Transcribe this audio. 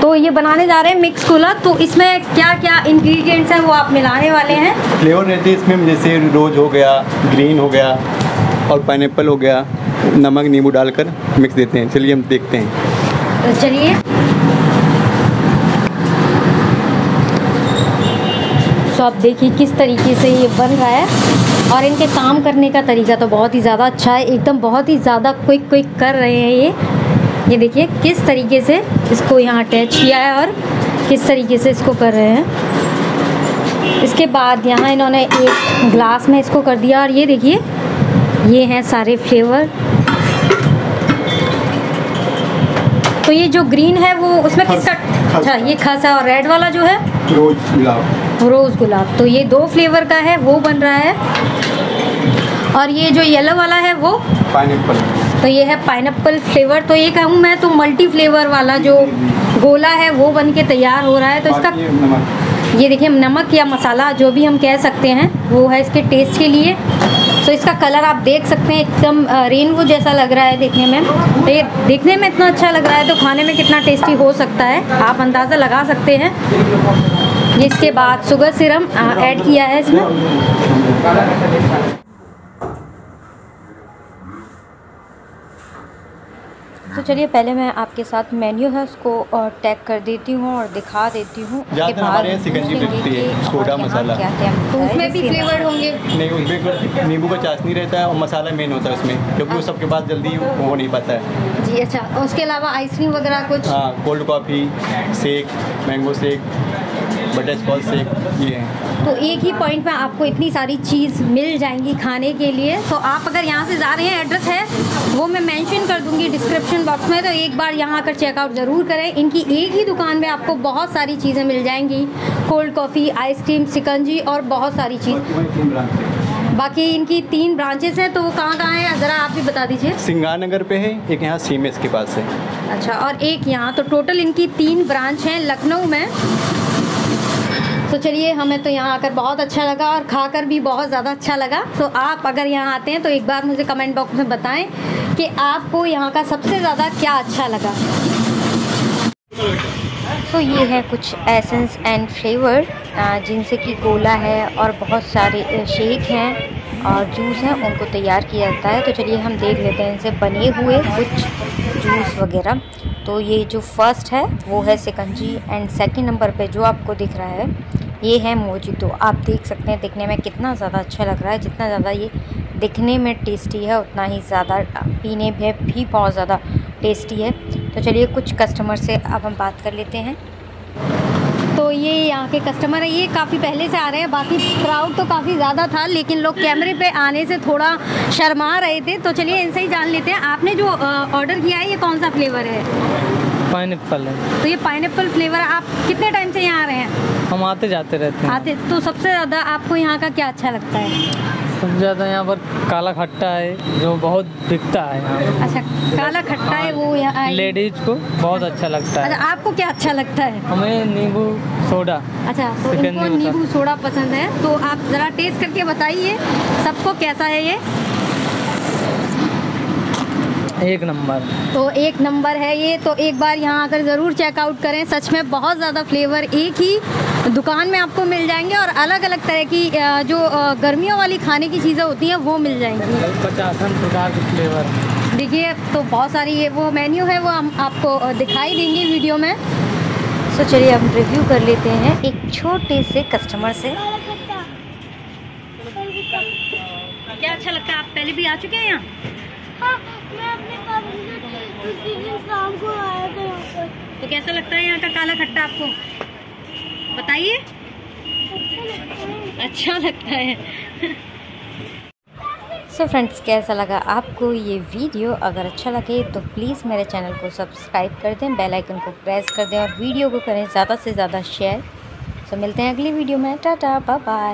तो ये बनाने जा रहे हैं मिक्स कोला तो इसमें क्या क्या इंग्रेडिएंट्स हैं वो आप मिलाने वाले हैं? फ्लेवर रहते हैं इसमें जैसे रोज हो गया ग्रीन हो गया और पाइनएप्पल हो गया नमक नींबू डालकर मिक्स देते हैं। चलिए हम देखते हैं। तो चलिए। तो आप देखिए किस तरीके से ये बन रहा है। और इनके काम करने का तरीका तो बहुत ही ज़्यादा अच्छा है। एकदम बहुत ही ज़्यादा क्विक क्विक कर रहे हैं ये। ये देखिए किस तरीके से इसको यहाँ अटैच किया है और किस तरीके से इसको कर रहे हैं। इसके बाद यहाँ इन्होंने एक ग्लास में इसको कर दिया और ये देखिए ये हैं सारे फ्लेवर तो ये जो ग्रीन है वो उसमें किसका अच्छा ये खस है और रेड वाला जो है? रोज गुलाब। रोज़ गुलाब। तो ये दो फ्लेवर का है वो बन रहा है। और ये जो येलो वाला है वो पाइनएप्पल तो ये है पाइनएप्पल फ्लेवर तो ये कहूँ मैं तो मल्टी फ्लेवर वाला जो गोला है वो बन के तैयार हो रहा है। तो इसका ये देखिए नमक या मसाला जो भी हम कह सकते हैं वो है इसके टेस्ट के लिए। तो इसका कलर आप देख सकते हैं एकदम रेनबो जैसा लग रहा है देखने में। तो ये देखने में इतना अच्छा लग रहा है तो खाने में कितना टेस्टी हो सकता है आप अंदाज़ा लगा सकते हैं। इसके बाद शुगर सिरम ऐड किया है इसमें। तो चलिए पहले मैं आपके साथ मेन्यू है उसको टैग कर देती हूँ और दिखा देती हूँ। उसके ज़्यादातर बाद हमारे यहाँ शिकंजी पूछेंगे मिलती है, सोडा मसाला। क्या क्या तो उसमें भी फ्लेवर होंगे। नहीं उसमें नींबू का चाशनी रहता है और मसाला मेन होता है उसमें क्योंकि वो सबके पास जल्दी हो नहीं पाता है। जी अच्छा। उसके अलावा आइसक्रीम वगैरह कुछ? हाँ cold coffee shake mango shake butter scotch shake ये हैं तो एक ही पॉइंट में आपको इतनी सारी चीज़ मिल जाएँगी खाने के लिए। तो आप अगर यहाँ से जा रहे हैं एड्रेस है वो मैं मेंशन कर दूँगी डिस्क्रिप्शन बॉक्स में। तो एक बार यहाँ आकर चेकआउट ज़रूर करें। इनकी एक ही दुकान में आपको बहुत सारी चीज़ें मिल जाएँगी। कोल्ड कॉफ़ी आइसक्रीम सिकंजी और बहुत सारी चीज़। बाकी इनकी तीन ब्रांचेस हैं तो वो कहाँ कहाँ हैं? ज़रा आप भी बता दीजिए। सिंगार नगर पे है एक यहाँ सीमेस के पास है। अच्छा और एक यहाँ। तो टोटल इनकी तीन ब्रांच हैं लखनऊ में। तो चलिए, हमें तो यहाँ आकर बहुत अच्छा लगा और खाकर भी बहुत ज़्यादा अच्छा लगा। तो आप अगर यहाँ आते हैं तो एक बार मुझे कमेंट बॉक्स में बताएँ कि आपको यहाँ का सबसे ज़्यादा क्या अच्छा लगा। तो ये है कुछ एसेंस एंड फ्लेवर जिनसे कि गोला है और बहुत सारे शेक हैं और जूस हैं, उनको तैयार किया जाता है। तो चलिए, हम देख लेते हैं इनसे बने हुए कुछ जूस वगैरह। तो ये जो फ़र्स्ट है, वो है सिकंजी एंड सेकंड नंबर पे जो आपको दिख रहा है, ये है मोजी तो आप देख सकते हैं, दिखने में कितना ज़्यादा अच्छा लग रहा है, जितना ज़्यादा ये दिखने में टेस्टी है, उतना ही ज़्यादा पीने में भी बहुत ज़्यादा टेस्टी है। तो चलिए कुछ कस्टमर से अब हम बात कर लेते हैं। तो ये यहाँ के कस्टमर है। ये काफ़ी पहले से आ रहे हैं। बाकी क्राउड तो काफ़ी ज़्यादा था लेकिन लोग कैमरे पे आने से थोड़ा शर्मा रहे थे। तो चलिए इनसे ही जान लेते हैं। आपने जो ऑर्डर किया है ये कौन सा फ्लेवर है? पाइन है। तो ये पाइन फ्लेवर आप कितने टाइम से यहाँ आ रहे हैं? हम आते जाते रहते हैं। आते तो सबसे ज़्यादा आपको यहाँ का क्या अच्छा लगता है? सबसे ज़्यादा यहाँ पर काला खट्टा है जो बहुत दिखता है यहाँ अच्छा काला खट्टा है वो यहाँ लेडीज़ को बहुत अच्छा लगता है। अच्छा आपको क्या अच्छा लगता है? हमें नींबू सोडा अच्छा तो इनको नींबू सोडा पसंद है तो आप ज़रा टेस्ट करके बताइए सबको कैसा है ये? एक नंबर। तो एक नंबर है ये तो एक बार यहाँ आकर ज़रूर चेकआउट करें। सच में बहुत ज़्यादा फ्लेवर एक ही दुकान में आपको मिल जाएँगे और अलग अलग तरह की जो गर्मियों वाली खाने की चीज़ें होती हैं वो मिल जाएँगी। पचासन प्रकार के फ्लेवर देखिए तो बहुत सारी ये वो मेन्यू है वो हम आपको दिखाई देंगे वीडियो में। तो चलिए हम रिव्यू कर लेते हैं एक छोटे से कस्टमर से। क्या अच्छा लगता है? आप पहले भी आ चुके हैं यहाँ हाँ, मैं अपने कज़न से उसी दिन शाम को आया था यहाँ पर। तो कैसा लगता है यहाँ का काला खट्टा आपको? बताइए। अच्छा लगता है। सो so फ्रेंड्स कैसा लगा आपको ये वीडियो? अगर अच्छा लगे तो प्लीज़ मेरे चैनल को सब्सक्राइब कर दें बेल आइकन को प्रेस कर दें और वीडियो को करें ज़्यादा से ज़्यादा शेयर सो so मिलते हैं अगली वीडियो में। Tata bye bye